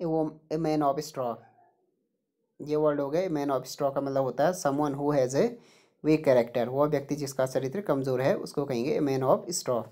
वो, a man of straw ये word हो गया मैन ऑफ़ स्ट्रॉ का मतलब होता है someone who has a weak character वह व्यक्ति जिसका चरित्र कमज़ोर है, उसको कहेंगे मैन ऑफ़ स्ट्रॉ